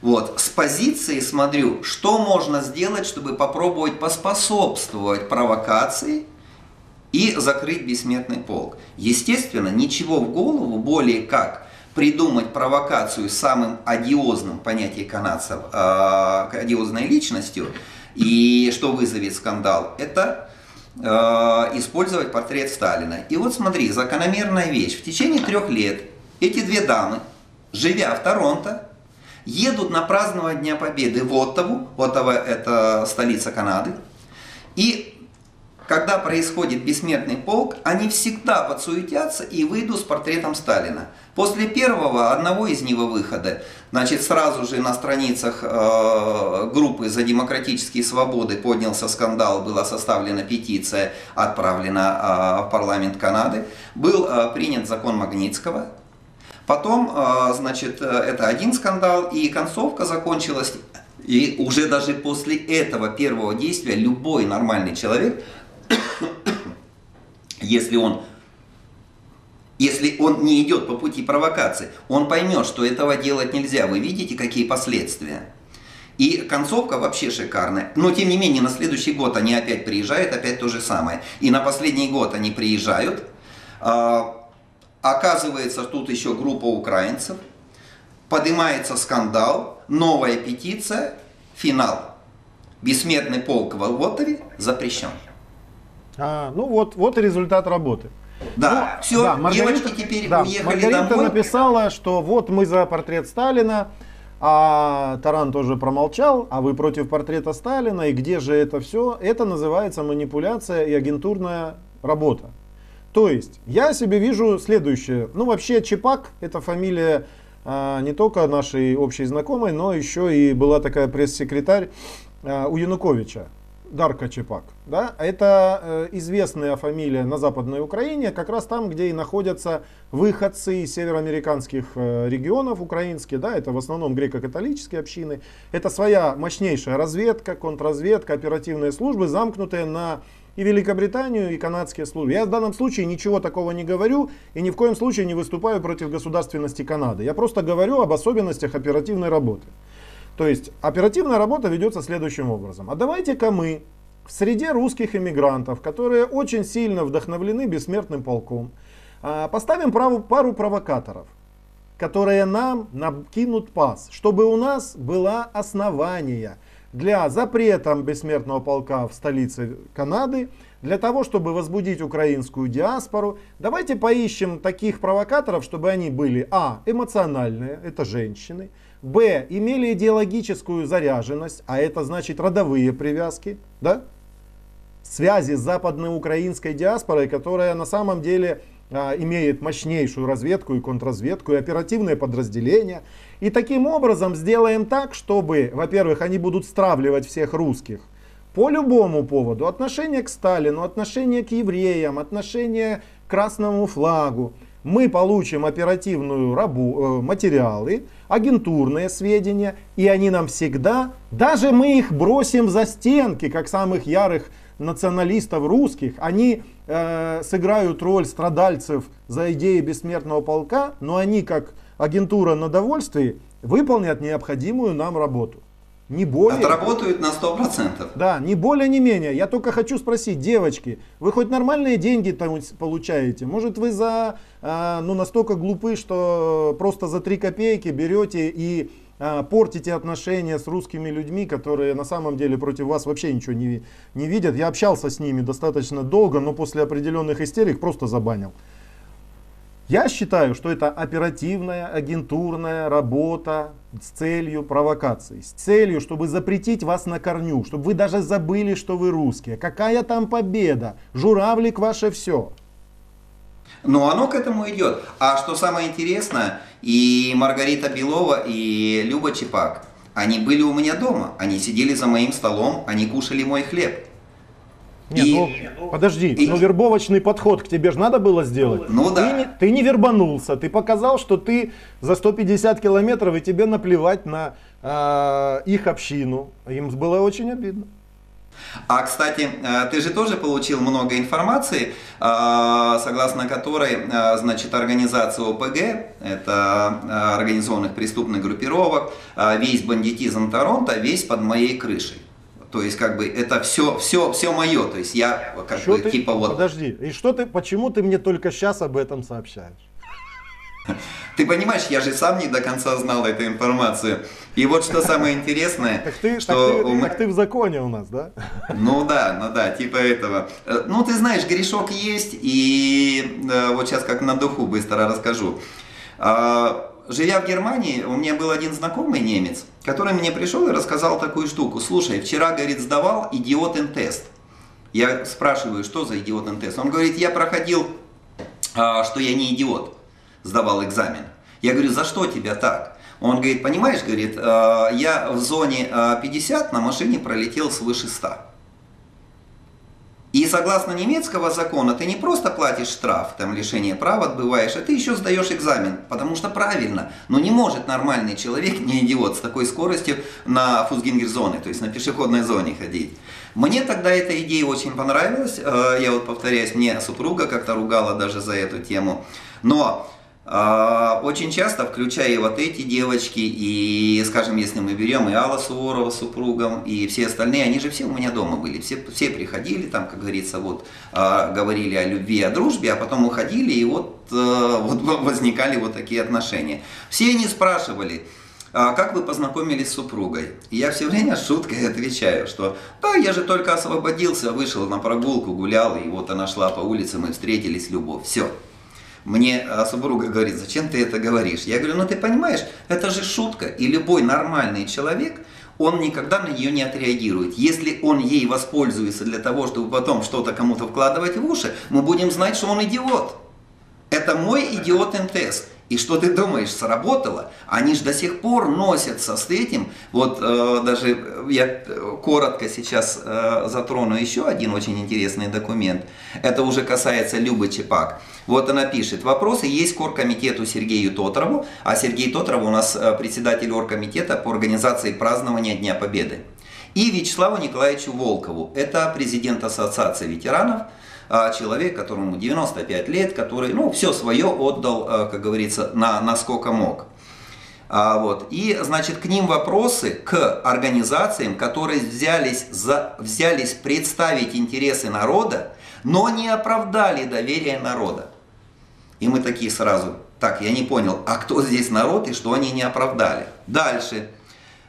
Вот, с позиции смотрю, что можно сделать, чтобы попробовать поспособствовать провокации и закрыть бессмертный полк. Естественно, ничего в голову более как придумать провокацию самым одиозным понятием канадцев, э, одиозной личностью, и что вызовет скандал, это э, использовать портрет Сталина. И вот смотри, закономерная вещь. В течение трех лет эти две дамы, живя в Торонто, едут на празднование Дня Победы в Оттаву. Оттава – это столица Канады. И когда происходит бессмертный полк, они всегда подсуетятся и выйдут с портретом Сталина. После первого, одного из него выхода, значит, сразу же на страницах э, группы «За демократические свободы» поднялся скандал, была составлена петиция, отправлена э, в парламент Канады, был э, принят закон Магнитского, Потом, а, значит, э, это один скандал, и концовка закончилась. И уже даже после этого первого действия любой нормальный человек, если он если он не идет по пути провокации, он поймет, что этого делать нельзя. Вы видите, какие последствия? И концовка вообще шикарная. Но тем не менее, на следующий год они опять приезжают, опять то же самое. И на последний год они приезжают, а, Оказывается, тут еще группа украинцев. Поднимается скандал, новая петиция, финал. Бессмертный полк в Лвотове запрещен. А, ну вот, вот и результат работы. Да, ну, все, да, Маргарита, девочки теперь да, уехали Маргарита домой. написала, что вот мы за портрет Сталина, а Таран тоже промолчал, а вы против портрета Сталина, и где же это все? Это называется манипуляция и агентурная работа. То есть, я себе вижу следующее. Ну, вообще, Чепак – это фамилия а, не только нашей общей знакомой, но еще и была такая пресс-секретарь а, у Януковича. Дарка Чепак. Да? Это э, известная фамилия на Западной Украине, как раз там, где и находятся выходцы из североамериканских э, регионов украинские. Да? Это в основном греко-католические общины. Это своя мощнейшая разведка, контрразведка, оперативные службы, замкнутые на и Великобританию, и канадские службы. Я в данном случае ничего такого не говорю и ни в коем случае не выступаю против государственности Канады. Я просто говорю об особенностях оперативной работы. То есть оперативная работа ведется следующим образом. А давайте-ка мы в среде русских иммигрантов, которые очень сильно вдохновлены бессмертным полком, а, поставим пару провокаторов, которые нам накинут пас, чтобы у нас было основание – для запрета бессмертного полка в столице Канады, для того, чтобы возбудить украинскую диаспору. Давайте поищем таких провокаторов, чтобы они были, а, эмоциональные, это женщины, б, имели идеологическую заряженность, а это значит родовые привязки, да, связи с западной украинской диаспорой, которая на самом деле а, имеет мощнейшую разведку и контрразведку, и оперативные подразделения. И таким образом сделаем так, чтобы, во-первых, они будут стравливать всех русских по любому поводу. Отношение к Сталину, отношение к евреям, отношение к красному флагу. Мы получим оперативную рабу, э, материалы, агентурные сведения, и они нам всегда, даже мы их бросим за стенки, как самых ярых националистов русских, они э, сыграют роль страдальцев за идеи бессмертного полка, но они как агентура на довольствии выполнят необходимую нам работу. Не более. Отработают на 100%. Да, не более, не менее. Я только хочу спросить, девочки, вы хоть нормальные деньги получаете? Может вы за, э, ну настолько глупы, что просто за 3 копейки берете и а, портите отношения с русскими людьми, которые на самом деле против вас вообще ничего не, не видят. Я общался с ними достаточно долго, но после определенных истерик просто забанил. Я считаю, что это оперативная, агентурная работа с целью провокации, с целью, чтобы запретить вас на корню, чтобы вы даже забыли, что вы русские. Какая там победа? Журавлик ваше все. Но оно к этому идет. А что самое интересное, и Маргарита Белова, и Люба Чепак, Они были у меня дома, они сидели за моим столом, они кушали мой хлеб. Нет, и, ну, подожди, и, ну вербовочный подход к тебе же надо было сделать. Ну да. Ты не, ты не вербанулся, ты показал, что ты за 150 километров и тебе наплевать на э, их общину. Им было очень обидно. А, кстати, э, ты же тоже получил много информации, э, согласно которой, э, значит, организация ОПГ, это организованных преступных группировок, весь бандитизм Торонто, весь под моей крышей. То есть, как бы, это все, все, все мое. То есть, я как что бы, ты, типа вот... Подожди, и что ты, почему ты мне только сейчас об этом сообщаешь? Ты понимаешь, я же сам не до конца знал эту информацию. И вот что самое интересное, так ты, что... Так ты, так ты в законе у нас, да? Ну да, ну да, типа этого. Э, ну ты знаешь, грешок есть, и э, вот сейчас как на духу быстро расскажу. А, живя в Германии, у меня был один знакомый немец, который мне пришел и рассказал такую штуку. Слушай, вчера, говорит, сдавал идиотен тест. Я спрашиваю, что за идиотен тест? Он говорит, я проходил, а, что я не идиот сдавал экзамен. Я говорю, за что тебя так? Он говорит, понимаешь, говорит, э, я в зоне 50 э, на машине пролетел свыше 100. И согласно немецкого закона, ты не просто платишь штраф, там лишение права отбываешь, а ты еще сдаешь экзамен, потому что правильно. Но не может нормальный человек, не идиот, с такой скоростью на фузгингер-зоне, то есть на пешеходной зоне ходить. Мне тогда эта идея очень понравилась. Э, я вот повторяюсь, мне супруга как-то ругала даже за эту тему. Но очень часто, включая и вот эти девочки, и, скажем, если мы берем и Алла Суворова с супругом, и все остальные, они же все у меня дома были, все, все приходили, там, как говорится, вот, а, говорили о любви, о дружбе, а потом уходили, и вот, а, вот возникали вот такие отношения. Все они спрашивали, а как вы познакомились с супругой? И я все время шуткой отвечаю, что да, я же только освободился, вышел на прогулку, гулял, и вот она шла по улице, мы встретились, любовь, все. Мне супруга говорит, зачем ты это говоришь? Я говорю, ну ты понимаешь, это же шутка. И любой нормальный человек, он никогда на нее не отреагирует. Если он ей воспользуется для того, чтобы потом что-то кому-то вкладывать в уши, мы будем знать, что он идиот. Это мой идиотен тест. И что ты думаешь, сработало? Они же до сих пор носятся с этим. Вот э, даже я коротко сейчас э, затрону еще один очень интересный документ. Это уже касается Любы Чепак. Вот она пишет, вопросы есть к оргкомитету Сергею Тотрову, а Сергей Тотров у нас э, председатель оргкомитета по организации празднования Дня Победы. И Вячеславу Николаевичу Волкову, это президент Ассоциации ветеранов, а, человек, которому 95 лет, который ну, все свое отдал, э, как говорится, на, на сколько мог. А, вот. И, значит, к ним вопросы, к организациям, которые взялись, за, взялись представить интересы народа, но не оправдали доверие народа. И мы такие сразу, так, я не понял, а кто здесь народ и что они не оправдали? Дальше.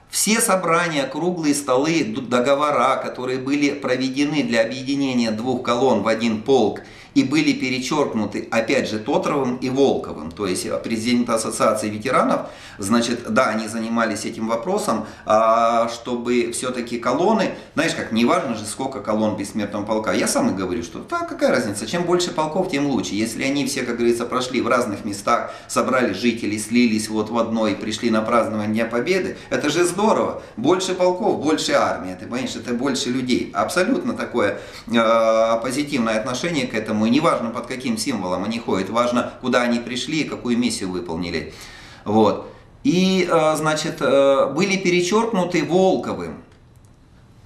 Все собрания, круглые столы, договора, которые были проведены для объединения двух колонн в один полк – и были перечеркнуты, опять же, Тотровым и Волковым, то есть президент Ассоциации ветеранов, значит, да, они занимались этим вопросом, а, чтобы все-таки колонны, знаешь как, не важно же, сколько колонн бессмертного полка, я сам и говорю, что да, какая разница, чем больше полков, тем лучше, если они все, как говорится, прошли в разных местах, собрали жителей, слились вот в одной, пришли на празднование Дня Победы, это же здорово, больше полков, больше армии, ты понимаешь, это больше людей, абсолютно такое э, позитивное отношение к этому, и неважно под каким символом они ходят, важно куда они пришли и какую миссию выполнили. Вот. И, э, значит, э, были перечеркнуты Волковым.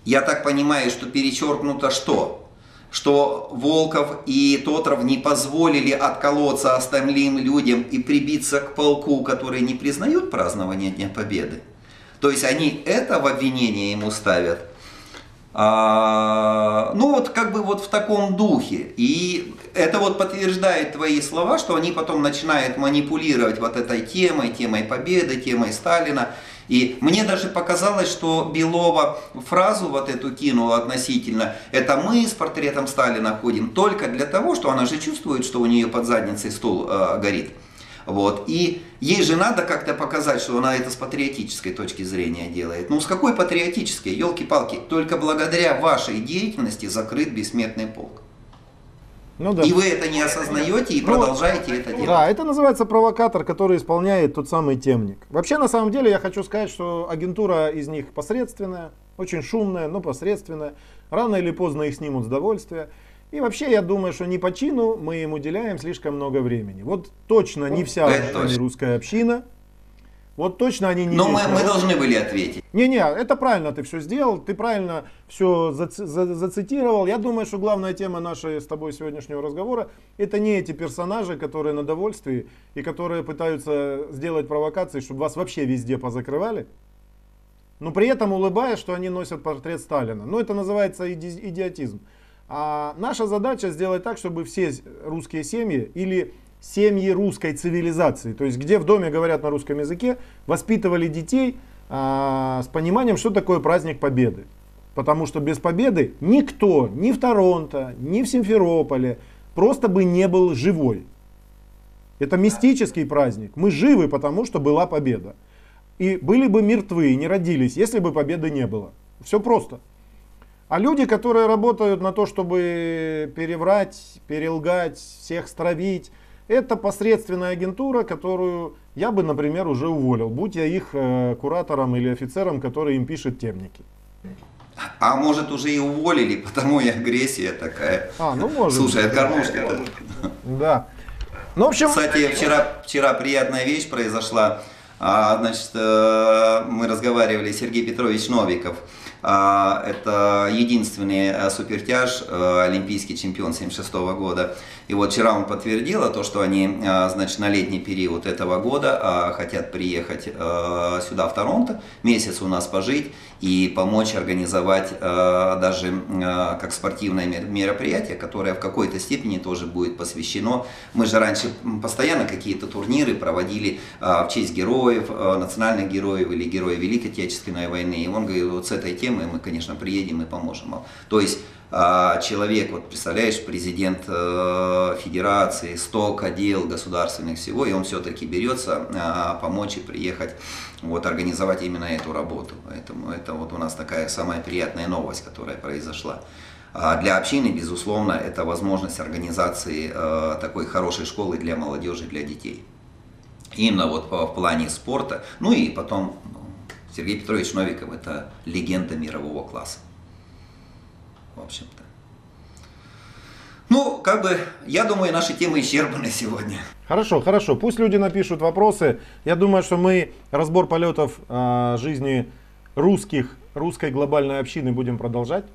Я так понимаю, что перечеркнуто что? Что Волков и Тотров не позволили отколоться остальным людям и прибиться к полку, которые не признают празднование Дня Победы. То есть они это в обвинение ему ставят – а, ну вот как бы вот в таком духе. И это вот подтверждает твои слова, что они потом начинают манипулировать вот этой темой, темой победы, темой Сталина. И мне даже показалось, что Белова фразу вот эту кинула относительно «это мы с портретом Сталина ходим» только для того, что она же чувствует, что у нее под задницей стул э, горит. Вот. И ей же надо как-то показать, что она это с патриотической точки зрения делает. Ну, с какой патриотической? Елки-палки, только благодаря вашей деятельности закрыт бессмертный полк. Ну, да. И вы это не осознаете и ну, продолжаете это делать. Да, это называется провокатор, который исполняет тот самый темник. Вообще, на самом деле, я хочу сказать, что агентура из них посредственная, очень шумная, но посредственная. Рано или поздно их снимут с довольствия. И вообще, я думаю, что не по чину мы им уделяем слишком много времени. Вот точно не вся русская община вот точно они не Но мы, мы должны были ответить. Не-не, это правильно ты все сделал, ты правильно все зац- за- зацитировал. Я думаю, что главная тема нашей с тобой сегодняшнего разговора это не эти персонажи, которые на довольствии и которые пытаются сделать провокации, чтобы вас вообще везде позакрывали. Но при этом улыбаясь, что они носят портрет Сталина. Ну, это называется иди- идиотизм. А наша задача сделать так, чтобы все русские семьи или семьи русской цивилизации, то есть где в доме говорят на русском языке, воспитывали детей а, с пониманием, что такое праздник Победы. Потому что без победы никто ни в Торонто, ни в Симферополе просто бы не был живой. Это мистический праздник. Мы живы, потому что была победа. И были бы мертвы, не родились, если бы победы не было. Все просто. А люди, которые работают на то, чтобы переврать, перелгать, всех стравить, это посредственная агентура, которую я бы, например, уже уволил, будь я их э, куратором или офицером, который им пишет темники. А может уже и уволили, потому и агрессия такая. А, ну может. Слушай, от гармошки-то. Да. Ну, в общем... Кстати, вчера, вчера приятная вещь произошла. А, значит, э, мы разговаривали, Сергей Петрович Новиков, это единственный э, супертяж, э, олимпийский чемпион 76 года. И вот вчера он подтвердил то, что они, э, значит, на летний период этого года хотят приехать сюда, в Торонто, месяц у нас пожить и помочь организовать даже как спортивное мероприятие, которое в какой-то степени тоже будет посвящено. Мы же раньше постоянно какие-то турниры проводили в честь героев, национальных героев или героев Великой Отечественной войны. И он говорит, вот с этой темой темы, мы, конечно, приедем и поможем. То есть а, человек, вот представляешь, президент э, федерации, сток отдел государственных всего, и он все-таки берется а, помочь и приехать, вот, организовать именно эту работу. Поэтому это вот у нас такая самая приятная новость, которая произошла. А для общины, безусловно, это возможность организации э, такой хорошей школы для молодежи, для детей. Именно вот в плане спорта. Ну и потом Сергей Петрович Новиков – это легенда мирового класса. В общем-то. Ну, как бы, я думаю, наши темы исчерпаны сегодня. Хорошо, хорошо. Пусть люди напишут вопросы. Я думаю, что мы разбор полетов э, жизни русских, русской глобальной общины будем продолжать.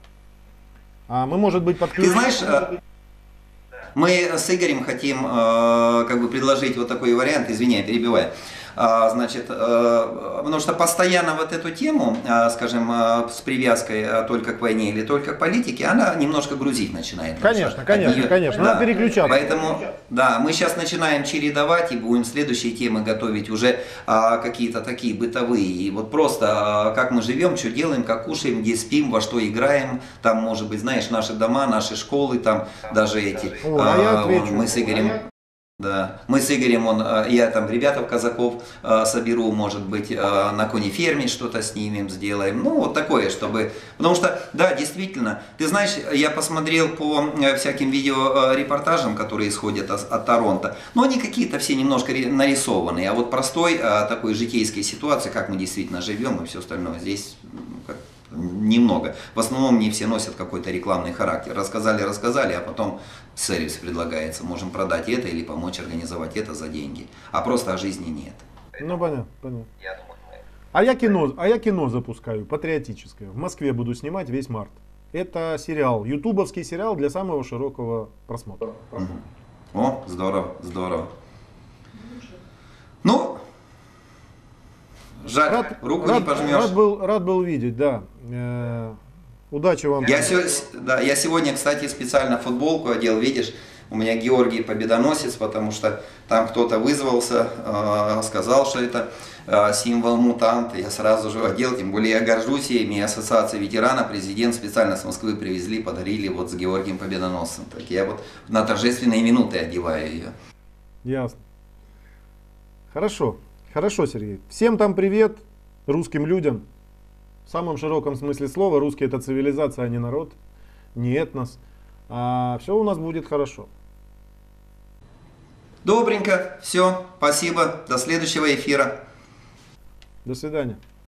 А мы, может быть, подключим... Ты знаешь, э, мы с Игорем хотим э, как бы предложить вот такой вариант, извини, я перебиваю. А, значит, э, потому что постоянно вот эту тему, а, скажем, э, с привязкой только к войне или только к политике, она немножко грузить начинает. Конечно, конечно, нее, конечно, да, надо переключаться. Поэтому, да, мы сейчас начинаем чередовать и будем следующие темы готовить уже а, какие-то такие бытовые. И вот просто а, как мы живем, что делаем, как кушаем, где спим, во что играем, там, может быть, знаешь, наши дома, наши школы, там даже эти. О, а, я отвечу. Мы с Игорем да, мы с Игорем, он, э, я там ребятов казаков э, соберу, может быть, э, на кониферме что-то снимем, сделаем. Ну, вот такое, чтобы... Потому что, да, действительно, ты знаешь, я посмотрел по всяким видеорепортажам, которые исходят от, от Торонто, но они какие-то все немножко нарисованные, а вот простой такой житейской ситуации, как мы действительно живем и все остальное, здесь как, немного. В основном не все носят какой-то рекламный характер. Рассказали, рассказали, а потом сервис предлагается. Можем продать это или помочь организовать это за деньги. А просто о жизни нет. Ну понятно, понятно. А я кино, а я кино запускаю, патриотическое. В Москве буду снимать весь март. Это сериал, ютубовский сериал для самого широкого просмотра. О, здорово, здорово. Ну, жаль, рад, руку рад, не пожмешь. Рад был, рад был видеть, да. Э, Удачи вам. Я, да, я сегодня, кстати, специально футболку одел, видишь, у меня Георгий Победоносец, потому что там кто-то вызвался, э, сказал, что это э, символ мутанта. Я сразу же одел, тем более я горжусь ими. Ассоциация ветерана, президент специально с Москвы привезли, подарили вот с Георгием Победоносцем. Так я вот на торжественные минуты одеваю ее. Ясно. Хорошо, Хорошо, Сергей. Всем там привет, русским людям. В самом широком смысле слова русские это цивилизация, а не народ, не этнос. А все у нас будет хорошо. Добренько, все, спасибо, до следующего эфира. До свидания.